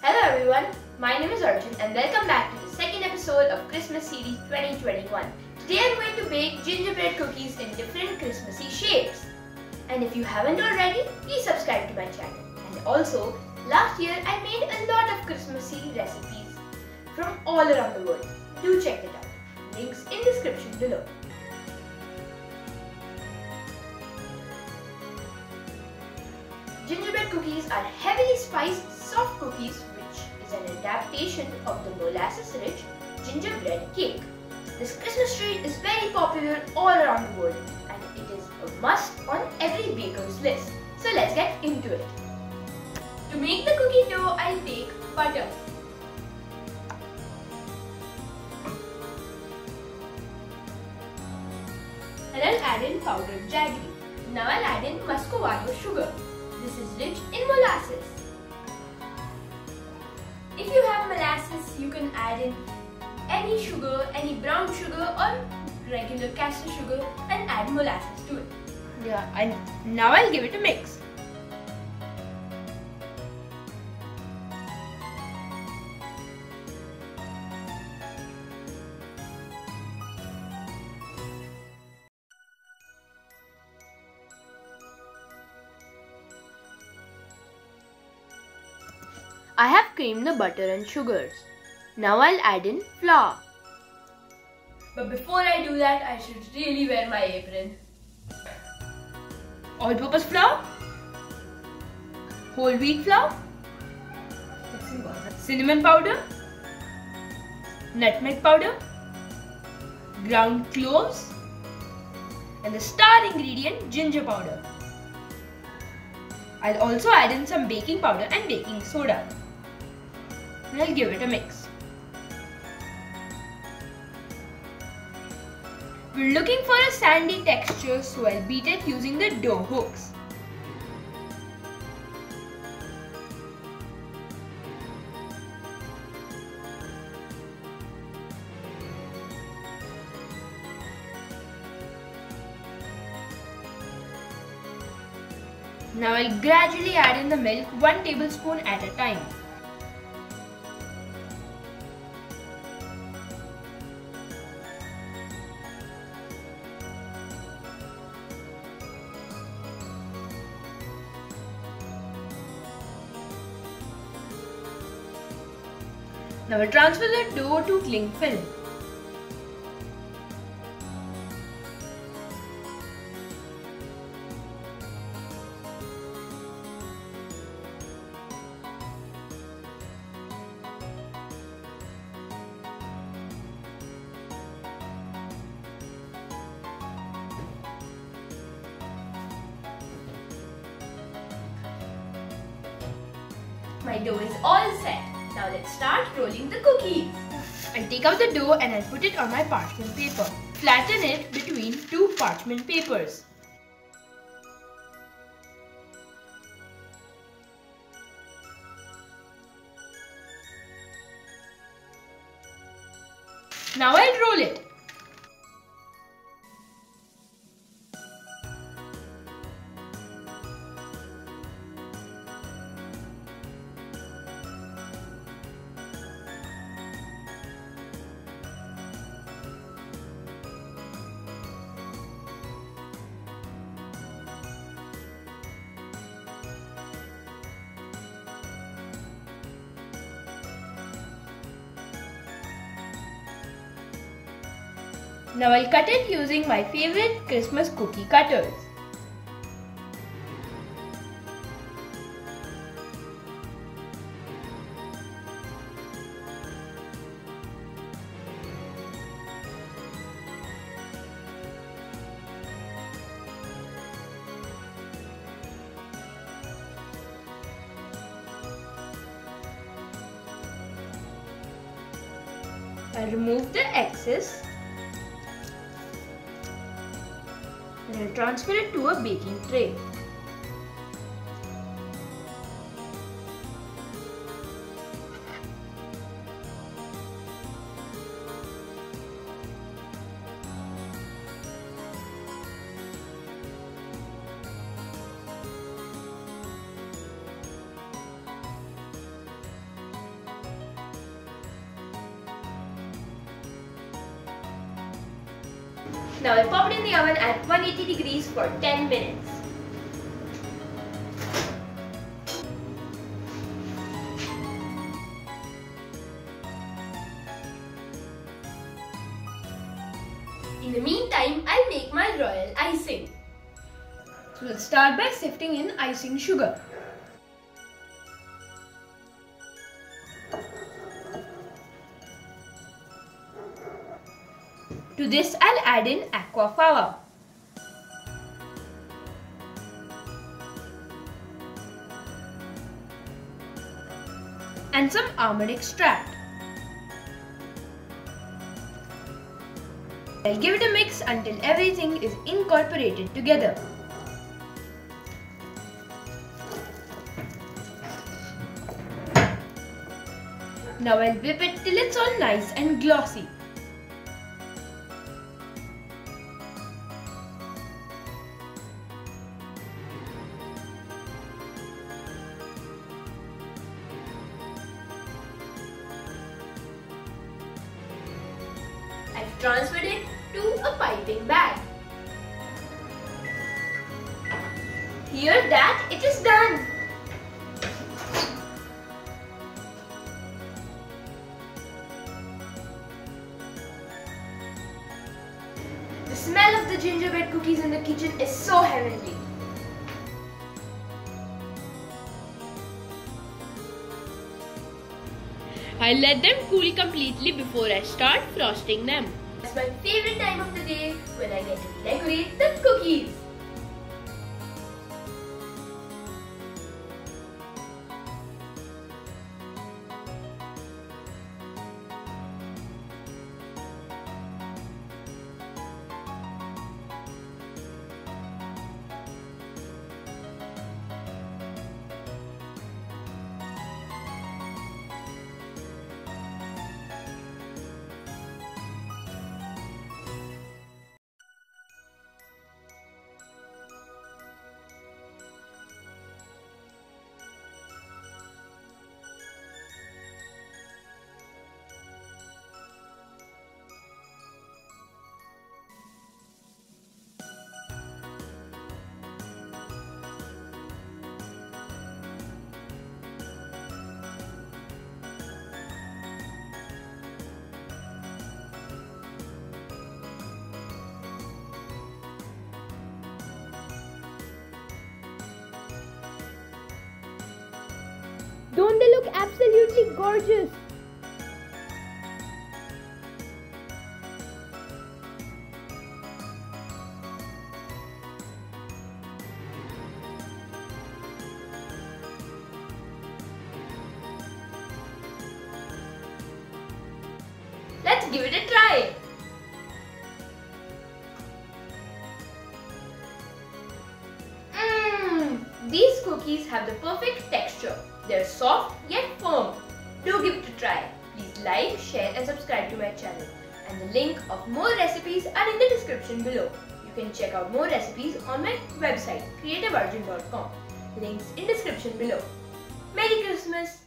Hello everyone, my name is Arjun and welcome back to the second episode of Christmas Series 2021. Today I'm going to bake gingerbread cookies in different Christmassy shapes. And if you haven't already, please subscribe to my channel. And also, last year I made a lot of Christmassy recipes from all around the world. Do check it out. Links in description below. Gingerbread cookies are heavily spiced soft cookies is an adaptation of the molasses-rich gingerbread cake. This Christmas treat is very popular all around the world and it is a must on every baker's list. So let's get into it. To make the cookie dough, I'll take butter. And I'll add in powdered jaggery. Now I'll add in muscovado sugar. This is rich in molasses. If you have molasses, you can add in any sugar, any brown sugar or regular caster sugar and add molasses to it. Yeah, and now I'll give it a mix. I have creamed the butter and sugars. Now I'll add in flour. But before I do that, I should really wear my apron. All-purpose flour, whole wheat flour, cinnamon powder, nutmeg powder, ground cloves, and the star ingredient ginger powder. I'll also add in some baking powder and baking soda. And I'll give it a mix. We're looking for a sandy texture so I'll beat it using the dough hooks. Now I'll gradually add in the milk 1 tablespoon at a time. Now we'll transfer the dough to cling film. My dough is all set. Now let's start rolling the cookies. I'll take out the dough and I'll put it on my parchment paper. Flatten it between two parchment papers. Now I'll roll it. Now I'll cut it using my favorite Christmas cookie cutters. I'll remove the excess and transfer it to a baking tray. Now I'll pop it in the oven at 180 degrees for 10 minutes. In the meantime, I'll make my royal icing. So let's start by sifting in icing sugar. To this I'll add in aquafaba. And some almond extract. I'll give it a mix until everything is incorporated together. Now I'll whip it till it's all nice and glossy. I've transferred it to a piping bag. Hear that? It is done. The smell of the gingerbread cookies in the kitchen is so heavenly. I let them cool completely before I start frosting them. My favorite time of the day when I get to decorate the cookies. Absolutely gorgeous? Let's give it a try. Mmm, these cookies have the perfect texture. They're soft yet firm. Do give it a try. Please like, share and subscribe to my channel. And the link of more recipes are in the description below. You can check out more recipes on my website creativearjun.com. Links in description below. Merry Christmas!